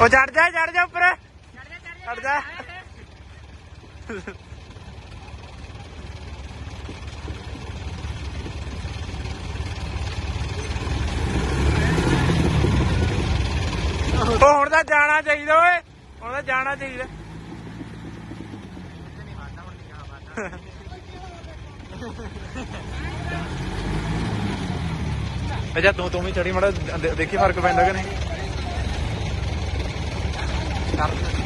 ਉਹ ਚੜ ਜਾ ਚੜ ਜਾ ਉੱਪਰ। ਚੜ ਜਾ। ਉਹ ਹੁਣ ਤਾਂ ਜਾਣਾ ਚਾਹੀਦਾ ਓਏ, ਹੁਣ ਤਾਂ ਜਾਣਾ ਚਾਹੀਦਾ। ਅੱਛਾ, ਤੂੰ ਤੂੰ ਵੀ ਚੜੀ ਮੜਾ ਦੇਖੀ ਫ਼ਰਕ ਪੈਂਦਾ ਕਿ ਨਹੀਂ? cartas